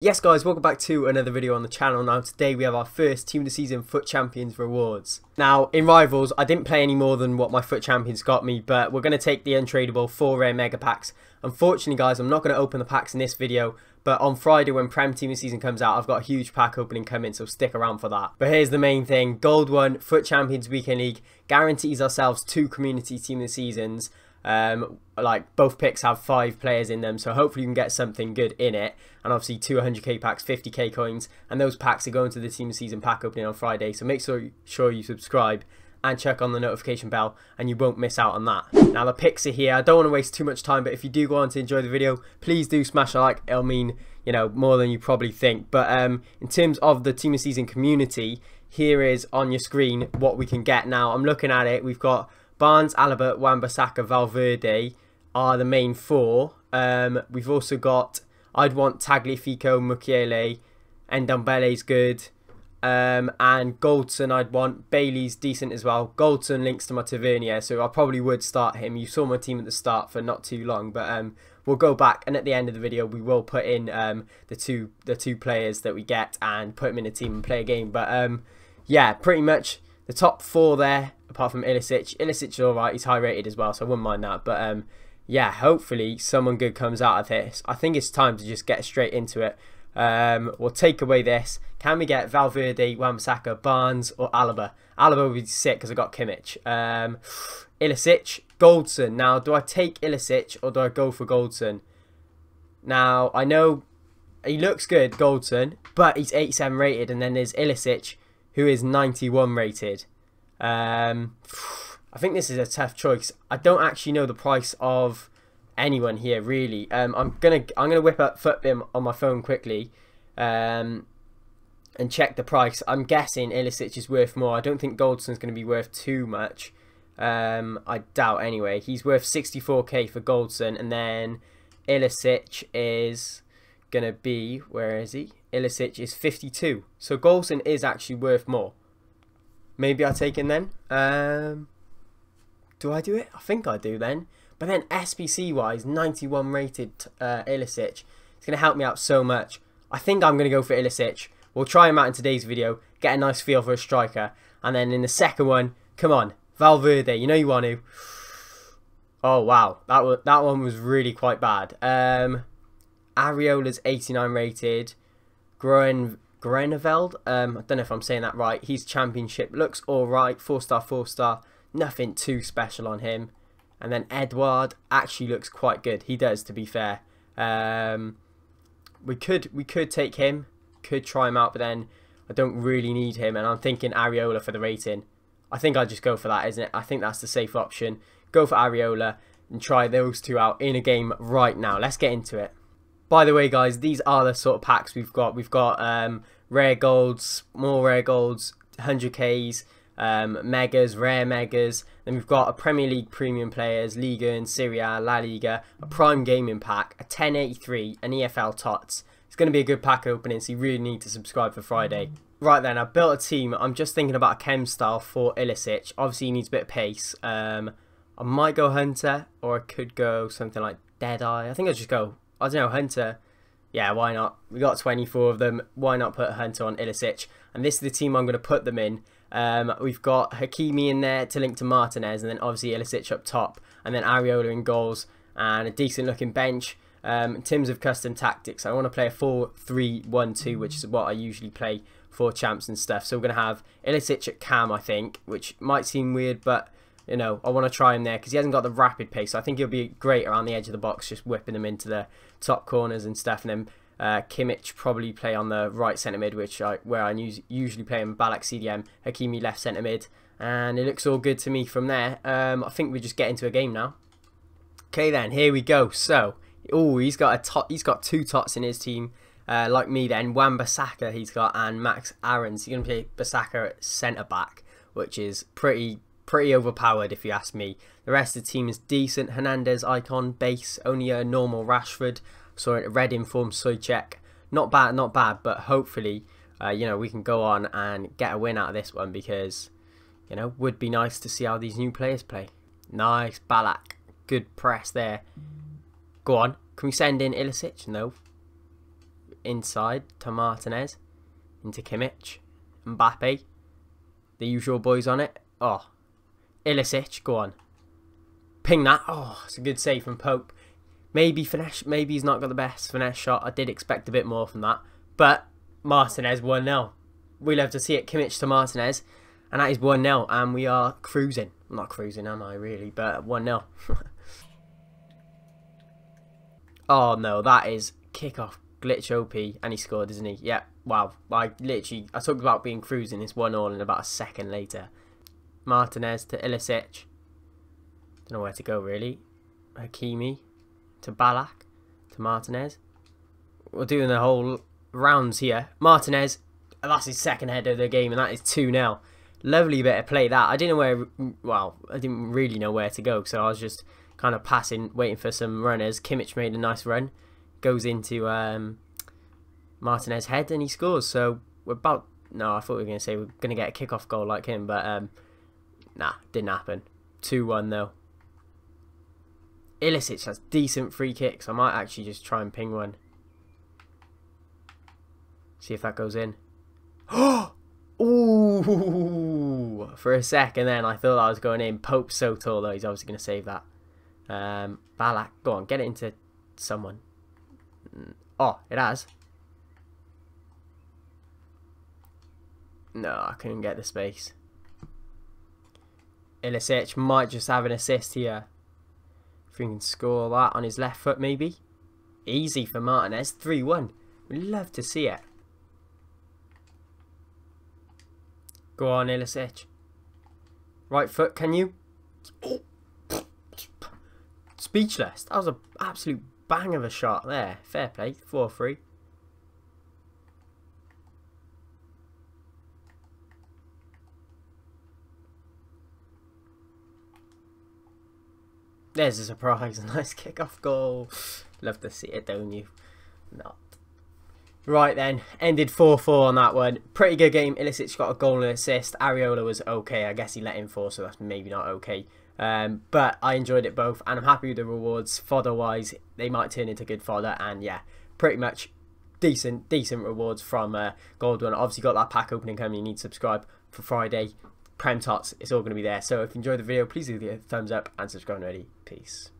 Yes guys, welcome back to another video on the channel. Now today we have our first Team of the Season FUT Champions rewards. Now in Rivals, I didn't play any more than what my FUT Champions got me, but we're going to take the untradeable 4 rare mega packs. Unfortunately guys, I'm not going to open the packs in this video, but on Friday when Prem Team of the Season comes out, I've got a huge pack opening coming, so stick around for that. But here's the main thing, Gold 1 FUT Champions Weekend League guarantees ourselves two Community Team of the Seasons. Um, like both picks have five players in them, so hopefully you can get something good in it. And obviously 200k packs, 50k coins, and those packs are going to the team season pack opening on Friday. So make sure sure you subscribe and check on the notification bell, and you won't miss out on that. Now the picks are here. I don't want to waste too much time, but if you do go on to enjoy the video, please do smash a like. It'll mean you know more than you probably think. But um, in terms of the team of season community, here is on your screen what we can get. Now I'm looking at it. We've got Barnes, Alaba, Wan-Bissaka, Valverde are the main four. Um, we've also got, I'd want Tagliafico, Mukiele, and Ndombele's good. Um, and Goldson I'd want. Bailey's decent as well. Goldson links to my Tavernier, so I probably would start him. You saw my team at the start for not too long, but um, we'll go back and at the end of the video we will put in um, the two the two players that we get and put them in a team and play a game. But um, yeah, pretty much the top four there, apart from Ilicic. Is alright, he's high rated as well, so I wouldn't mind that. But um, yeah, hopefully someone good comes out of this. I think it's time to just get straight into it. Um, we'll take away this. Can we get Valverde, Wan-Bissaka, Barnes, or Alaba? Alaba would be sick because I got Kimmich. Um, Goldson. Now, do I take Ilicic or do I go for Goldson? Now, I know he looks good, Goldson, but he's 87 rated, and then there's Ilicic, who is 91 rated. Um, I think this is a tough choice. I don't actually know the price of anyone here really. Um, I'm gonna I'm gonna whip up FUTBIN on my phone quickly, um, and check the price. I'm guessing Ilicic is worth more. I don't think Goldson's gonna be worth too much. Um, I doubt anyway. He's worth 64k for Goldson, and then Ilicic is gonna be where is he? Ilicic is 52. So Goldson is actually worth more. Maybe I take him then. Um, do I do it? I think I do then. But then SBC wise, 91 rated uh, Ilicic. It's going to help me out so much. I think I'm going to go for Ilicic. We'll try him out in today's video. Get a nice feel for a striker. And then in the second one, come on. Valverde, you know you want to. Oh, wow. That, was, that one was really quite bad. Um, Areola's 89 rated. Groen, Groeneveld, um, I don't know if I'm saying that right. He's championship. Looks alright. 4 star, 4 star. Nothing too special on him. And then Edouard actually looks quite good. He does, to be fair. Um, we could we could take him. Could try him out, but then I don't really need him. And I'm thinking Areola for the rating. I think I'll just go for that, isn't it? I think that's the safe option. Go for Areola and try those two out in a game right now. Let's get into it. By the way, guys, these are the sort of packs we've got. We've got um, rare golds, more rare golds, 100ks, um, megas, rare megas. Then we've got a Premier League premium players, Liga and Serie A, La Liga, a Prime Gaming pack, a 1083, an EFL TOTS. It's going to be a good pack opening, so you really need to subscribe for Friday. Right then, I've built a team. I'm just thinking about a chem style for Ilicic. Obviously, he needs a bit of pace. Um, I might go Hunter, or I could go something like Deadeye. I think I'll just go I don't know, Hunter. Yeah, why not? We got 24 of them. Why not put Hunter on Ilicic? And this is the team I'm going to put them in. Um, we've got Hakimi in there to link to Martinez, and then obviously Ilicic up top, and then Areola in goals, and a decent looking bench. Um, in terms of custom tactics, I want to play a 4-3-1-2, which is what I usually play for champs and stuff. So we're going to have Ilicic at cam, I think, which might seem weird, but you know, I want to try him there because he hasn't got the rapid pace. So I think he'll be great around the edge of the box, just whipping them into the top corners and stuff. And then uh, Kimmich probably play on the right centre mid, which I, where I usually play him. Ballack CDM, Hakimi left centre mid, and it looks all good to me from there. Um, I think we just get into a game now. Okay, then here we go. So, oh, he's got a tot, he's got two tots in his team. Uh, like me then, Wan-Bissaka he's got and Max Aarons. He's going to play Bissaka at centre back, which is pretty pretty overpowered if you ask me. The rest of the team is decent. Hernandez, Icon, base, only a normal Rashford. So red informed Soucek. Not bad, not bad, but hopefully, uh, you know, we can go on and get a win out of this one because, you know, would be nice to see how these new players play. Nice, Ballack. Good press there. Go on. Can we send in Ilicic? No. inside to Martinez, into Kimmich, Mbappe, the usual boys on it. Oh, Ilicic, go on. Ping that. Oh, it's a good save from Pope. Maybe finesse, maybe he's not got the best finesse shot. I did expect a bit more from that. But Martinez 1 0. We love to see it. Kimmich to Martinez. And that is 1 0. And we are cruising. I'm not cruising, am I, really? But 1 0. oh, no. That is kickoff glitch OP. And he scored, isn't he? Yeah. Wow. I literally. I talked about being cruising. It's 1 all in about a second later. Martinez to Ilicic. Don't know where to go, really. Hakimi to Ballack to Martinez. We're doing the whole rounds here. Martinez, that's his second header of the game, and that is 2 0. Lovely bit of play that. I didn't know where, well, I didn't really know where to go, so I was just kind of passing, waiting for some runners. Kimmich made a nice run, goes into um, Martinez head, and he scores. So we're about, no, I thought we were going to say we're going to get a kickoff goal like him, but um, nah, didn't happen. 2 1 though. Ilicic has decent free kicks. I might actually just try and ping one. See if that goes in. Ooh! For a second then, I thought I was going in. Pope's so tall though, he's obviously going to save that. Um, Ballack, go on, get it into someone. Oh, it has. No, I couldn't get the space. Ilicic might just have an assist here. If we can score that on his left foot, maybe. Easy for Martinez. 3-1. We'd love to see it. Go on, Ilicic. Right foot, can you? Speechless. That was an absolute bang of a shot there. Fair play. 4-3. There's a surprise. Nice kick-off goal. Love to see it, don't you? Not. Right then, ended 4-4 on that one. Pretty good game. Ilicic got a goal and assist. Areola was okay. I guess he let in four, so that's maybe not okay. Um, but I enjoyed it both, and I'm happy with the rewards. Fodder-wise, they might turn into good fodder, and yeah, pretty much decent, decent rewards from uh, Gold Obviously got that pack opening coming. You need to subscribe for Friday. Prem Tots, it's all going to be there. So if you enjoyed the video, please do the thumbs up and subscribe already. Peace.